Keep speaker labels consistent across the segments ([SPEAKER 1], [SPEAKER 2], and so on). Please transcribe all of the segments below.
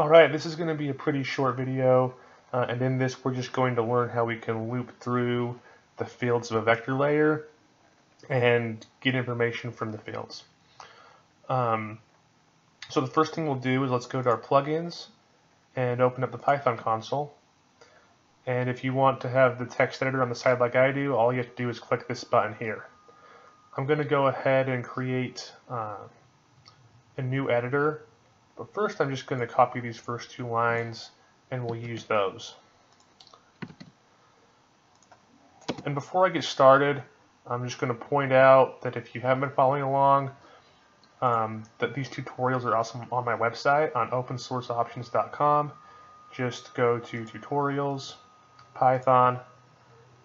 [SPEAKER 1] Alright, this is going to be a pretty short video, uh, and in this we're just going to learn how we can loop through the fields of a vector layer and get information from the fields. Um, so the first thing we'll do is let's go to our plugins and open up the Python console. And if you want to have the text editor on the side like I do, all you have to do is click this button here. I'm going to go ahead and create uh, a new editor but first I'm just going to copy these first two lines and we'll use those. And before I get started, I'm just going to point out that if you haven't been following along, um, that these tutorials are also on my website on opensourceoptions.com. Just go to tutorials, Python,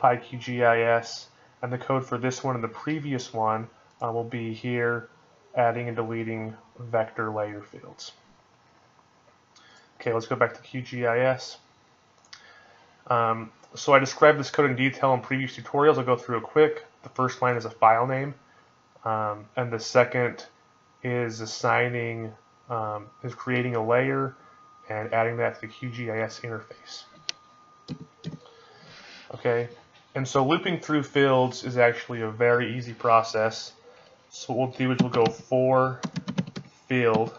[SPEAKER 1] PyQGIS, and the code for this one and the previous one uh, will be here, adding and deleting vector layer fields. Okay, let's go back to QGIS. Um, so I described this code in detail in previous tutorials. I'll go through it quick. The first line is a file name, um, and the second is assigning, um, is creating a layer and adding that to the QGIS interface. Okay, and so looping through fields is actually a very easy process. So what we'll do is we'll go for field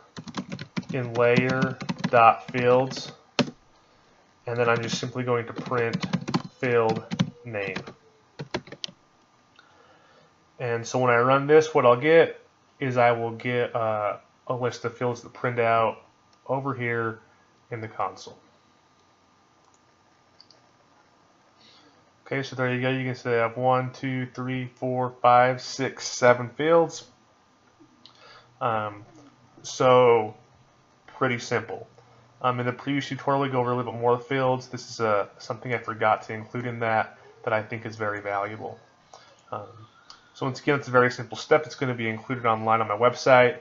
[SPEAKER 1] in layer dot fields, and then I'm just simply going to print field name. And so when I run this, what I'll get is I will get uh, a list of fields that print out over here in the console. Okay, so there you go. You can say I have one, two, three, four, five, six, seven fields. Um, so pretty simple. Um, in the previous tutorial, we go over a little bit more fields. This is uh, something I forgot to include in that that I think is very valuable. Um, so once again, it's a very simple step. It's going to be included online on my website.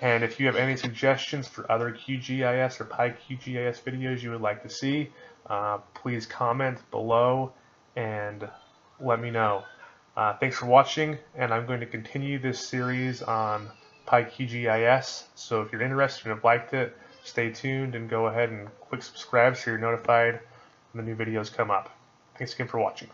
[SPEAKER 1] And if you have any suggestions for other QGIS or PyQGIS videos you would like to see, uh, please comment below and let me know. Uh, thanks for watching, and I'm going to continue this series on PyQGIS. So if you're interested and have liked it, stay tuned and go ahead and click subscribe so you're notified when the new videos come up. Thanks again for watching.